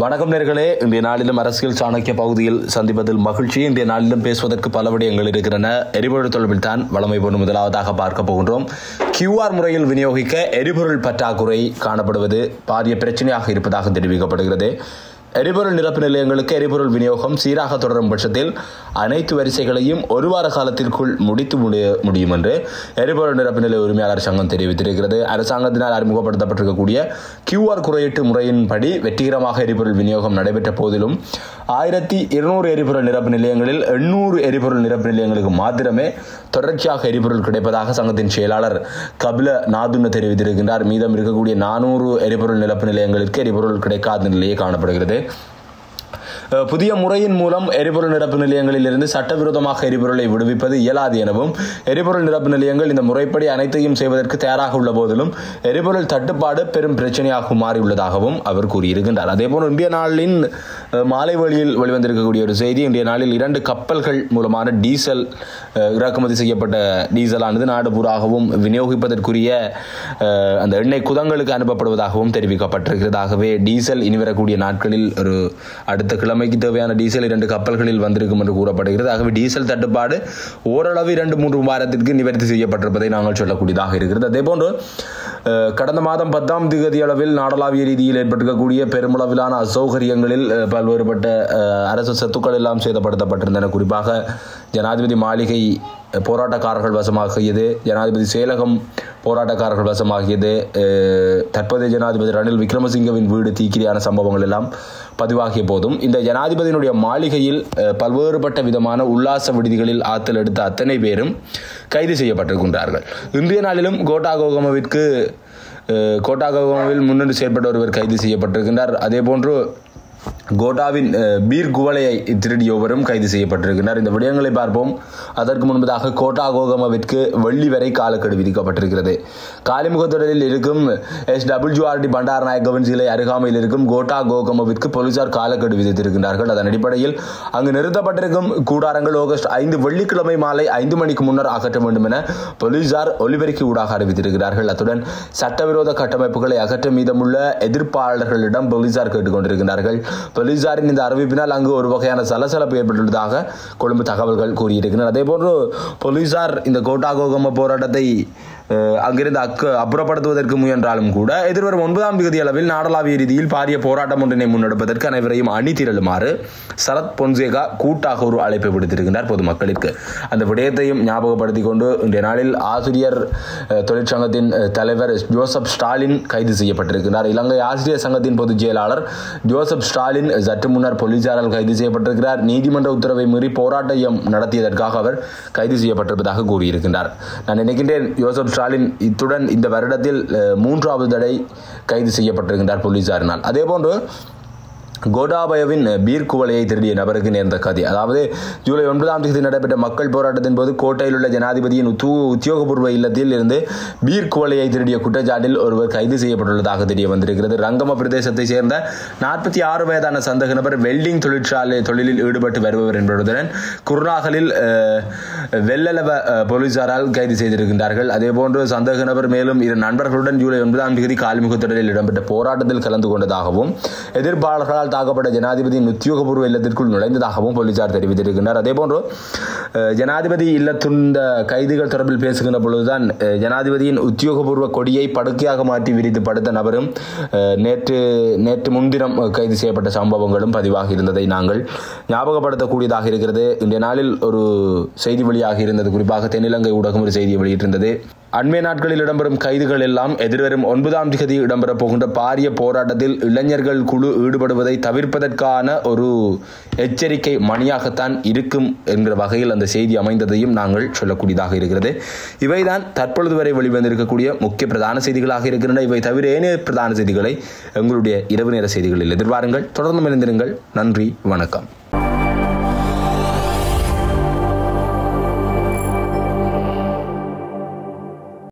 வணக்கம் நேர்களே. இந்திய நாளிலும் அரசியல் சாணக்கிய பகுதியில் சந்திப்பதில் மகிழ்ச்சி. இந்திய நாளிலும் பேசுவதற்கு பல விடயங்கள் இருக்கின்றன. எரிபொருள் தொடர்பில் தான் வளமை போன்று முதலாவதாக பார்க்க போகின்றோம். கியூஆர் முறையில் விநியோகிக்க எரிபொருள் பற்றாக்குறை காணப்படுவது பாரிய பிரச்சனையாக இருப்பதாக தெரிவிக்கப்படுகிறது. எரிபொருள் நிரப்பு நிலையங்களுக்கு எரிபொருள் விநியோகம் சீராக தொடரும் பட்சத்தில் அனைத்து வரிசைகளையும் ஒரு வார காலத்திற்குள் முடித்து முடிய முடியும் என்று எரிபொருள் நிரப்பு நிலைய உரிமையாளர் சங்கம் தெரிவித்திருக்கிறது. அரசாங்கத்தினால் அறிமுகப்படுத்தப்பட்டிருக்கக்கூடிய கியூஆர் குறியீட்டு முறையின்படி வெற்றிகரமாக எரிபொருள் விநியோகம் நடைபெற்ற போதிலும் ஆயிரத்தி இருநூறு எரிபொருள் நிரப்பு நிலையங்களில் எண்ணூறு எரிபொருள் நிரப்பு நிலையங்களுக்கு மாத்திரமே தொடர்ச்சியாக எரிபொருள் கிடைப்பதாக சங்கத்தின் செயலாளர் கபில நாதுன்னு தெரிவித்திருக்கின்றார். மீதம் இருக்கக்கூடிய நானூறு எரிபொருள் நிரப்பு நிலையங்களுக்கு எரிபொருள் கிடைக்காத நிலையே காணப்படுகிறது. புதிய முறையின் மூலம் எரிபொருள் நிரப்பு நிலையங்களில் இருந்து சட்டவிரோதமாக எரிபொருளை விடுவிப்பது இயலாது எனவும் எரிபொருள் நிரப்பு நிலையங்கள் இந்த முறைப்படி அனைத்தையும் செய்வதற்கு தயாராக உள்ள போதிலும் எரிபொருள் தட்டுப்பாடு பெரும் பிரச்சனையாக மாறியுள்ளதாகவும் அவர் கூறியிருக்கின்றார். அதேபோல் இந்திய நாளின் மாலை வழியில் வெளிவந்திருக்கக்கூடிய ஒரு செய்தி இன்றைய நாளில் இரண்டு கப்பல்கள் மூலமான டீசல் இறக்குமதி செய்யப்பட்ட டீசலானது நாடு பூராகவும் விநியோகிப்பதற்குரிய அந்த எண்ணெய் குதங்களுக்கு அனுப்பப்படுவதாகவும் தெரிவிக்கப்பட்டிருக்கிறது ஆகவே டீசல் இனி வரக்கூடிய நாட்களில் ஒரு அடுத்த கிழமைக்கு தேவையான டீசல் இரண்டு கப்பல்களில் வந்திருக்கும் என்று கூறப்படுகிறது. ஆகவே டீசல் தட்டுப்பாடு ஓரளவு இரண்டு மூன்று வாரத்திற்கு நிவர்த்தி செய்யப்பட்டிருப்பதை நாங்கள் சொல்லக்கூடியதாக இருக்கிறது. அதேபோன்று போன்று கடந்த மாதம் பத்தாம் திகதி அளவில் நாடளாவிய ரீதியில் ஏற்பட்டிருக்கக்கூடிய பெருமளவிலான அசௌகரியங்களில் பல்வேறுபட்ட அரசு சொத்துக்கள் எல்லாம் சேதப்படுத்தப்பட்டிருந்தன. குறிப்பாக ஜனாதிபதி மாளிகை போராட்டக்காரர்கள் வசமாகியது ஜனாதிபதி செயலகம் போராட்டக்காரர்கள் வசமாகியது தற்போதைய ஜனாதிபதி ரணில் விக்ரமசிங்கவின் வீடு தீக்கிரியான சம்பவங்கள் எல்லாம் பதிவாகிய போதும் இந்த ஜனாதிபதியினுடைய மாளிகையில் பல்வேறுபட்ட விதமான உல்லாச விடுதிகளில் ஆத்தல் எடுத்த அத்தனை பேரும் கைது செய்யப்பட்டிருக்கின்றார்கள். இன்றைய நாளிலும் கோட்டா கோகமவிற்கு கோட்டா கோகமவில் முன்னின்று செயற்பட்ட ஒருவர் கைது செய்யப்பட்டிருக்கின்றார். அதேபோன்று கோட்டாவின் பீர் குவளையை திருடியவரும் கைது செய்யப்பட்டிருக்கிறார் இந்த விடயங்களை பார்ப்போம். அதற்கு முன்பதாக கோட்டா கோகமவிற்கு வெள்ளி வரை காலக்கெடு விதிக்கப்பட்டிருக்கிறது. காலிமுகத்தொடரில் இருக்கும் எஸ் டபிள்யூஆர்டி பண்டாரநாயகவின் சிலை அருகாமையில் இருக்கும் கோட்டா கோகமவிற்கு போலீசார் காலக்கெடு விதித்திருக்கிறார்கள் அதன் அடிப்படையில் அங்கு நிறுத்தப்பட்டிருக்கும் கூடாரங்கள் ஆகஸ்ட் ஐந்து வெள்ளிக்கிழமை மாலை ஐந்து மணிக்கு முன்னர் அகற்ற வேண்டும் என போலீசார் ஒலிபெருக்கி ஊடாக அறிவித்திருக்கிறார்கள். அத்துடன் சட்டவிரோத கட்டமைப்புகளை அகற்ற மீதமுள்ள எதிர்ப்பாளர்களிடம் போலீசார் கேட்டுக்கொண்டிருக்கிறார்கள் போலீசாரின் இந்த அறிவிப்பினால் அங்கு ஒரு வகையான சலசலப்பு ஏற்பட்டுள்ளதாக கொழும்பு தகவல்கள் கூறியிருக்கின்றன. அதேபோன்று போலீசார் இந்த கோட்டா கோகம போராட்டத்தை அங்கிருந்து அக்கு அப்புறப்படுத்துவதற்கு முயன்றாலும் கூட எதிர்வரும் ஒன்பதாம் தேதி அளவில் நாடளாவிய ரீதியில் பாரிய போராட்டம் ஒன்றினை முன்னெடுப்பதற்கு அனைவரையும் அணி திரளுமாறு சரத் பொன்சேகா கூட்டாக ஒரு அழைப்பை விடுத்திருக்கின்றார் பொதுமக்களுக்கு. அந்த விடயத்தையும் ஞாபகப்படுத்திக் கொண்டு இன்றைய நாளில் ஆசிரியர் தொழிற்சங்கத்தின் தலைவர் ஜோசப் ஸ்டாலின் கைது செய்யப்பட்டிருக்கிறார் இலங்கை ஆசிரியர் சங்கத்தின் பொதுச் செயலாளர் ஜோசப் ஸ்டாலின் சற்று முன்னர் போலீசாரால் கைது செய்யப்பட்டிருக்கிறார். நீதிமன்ற உத்தரவை மீறி போராட்டம் நடத்தியதற்காக அவர் கைது செய்யப்பட்டிருப்பதாக கூறியிருக்கின்றார். நான் நினைக்கின்றேன் ஜோசப் ஸ்டாலின் இத்துடன் இந்த வருடத்தில் மூன்றாவது தடை கைது செய்யப்பட்டிருக்கின்றார் போலீசாரினால். அதேபோன்று கோடாபயவின் பீர் குவளையை திருடிய நபருக்கு நேர்ந்த கதி. அதாவது ஜூலை ஒன்பதாம் தேதி நடைபெற்ற மக்கள் போராட்டத்தின் போது கோட்டையில் உள்ள ஜனாதிபதியின் உத்து உத்தியோகபூர்வ இல்லத்தில் இருந்து பீர் குவளையை திருடிய குற்றச்சாட்டில் ஒருவர் கைது செய்யப்பட்டுள்ளதாக தெரிய வந்திருக்கிறது. ரங்கம பிரதேசத்தை சேர்ந்த நாற்பத்தி ஆறு வயதான சந்தக நபர் வெல்டிங் தொழிற்சாலை தொழிலில் ஈடுபட்டு வருபவர் என்பதுடன் குருநாகலில் வெள்ளளவ வெள்ளலவ போலீசாரால் கைது செய்திருக்கின்றார்கள். அதேபோன்று சந்தக நபர் மேலும் இரு நண்பர்களுடன் ஜூலை ஒன்பதாம் தேதி காலிமுகத்தொடரில் இடம்பெற்ற போராட்டத்தில் கலந்து கொண்டதாகவும் எதிர்ப்பாளர்களால் தாக்கப்பட்ட ஜனாதிபதியின் உத்தியோகபூர்வ இல்லத்திற்குள் நுழைந்ததாகவும் போலீசார் தெரிவித்திருக்கின்றனர். அதேபோன்று ஜனாதிபதி இல்லத்துண்ட கைதிகள் தொடர்பில் பேசுகின்ற பொழுதுதான் ஜனாதிபதியின் உத்தியோகபூர்வ கொடியை படுக்கையாக மாற்றி விரித்து படுத்த நபரும் நேற்று நேற்று முன்தினம் கைது செய்யப்பட்ட சம்பவங்களும் பதிவாகி இருந்ததை நாங்கள் ஞாபகப்படுத்தக்கூடியதாக இருக்கிறது. இன்றைய நாளில் ஒரு செய்தி வெளியாக இருந்தது. குறிப்பாக தென்னிலங்கை ஊடகம் ஒரு செய்தியை வெளியிட்டிருந்தது. அண்மை நாட்களில் இடம்பெறும் கைதுகள் எல்லாம் எதிர்வரும் ஒன்பதாம் திகதி இடம்பெறப் போகின்ற பாரிய போராட்டத்தில் இளைஞர்கள் குழு ஈடுபடுவதை தவிர்ப்பதற்கான ஒரு எச்சரிக்கை மணியாகத்தான் இருக்கும் என்கிற வகையில் அந்த செய்தி அமைந்ததையும் நாங்கள் சொல்லக்கூடியதாக இருக்கிறது. இவைதான் தற்பொழுது வரை வெளிவந்திருக்கக்கூடிய முக்கிய பிரதான செய்திகளாக இருக்கின்றன. இவை தவிர ஏனைய பிரதான செய்திகளை எங்களுடைய இரவு நேர செய்திகளில் எதிர்பாருங்கள். தொடர்ந்து இணைந்திருங்கள். நன்றி. வணக்கம்.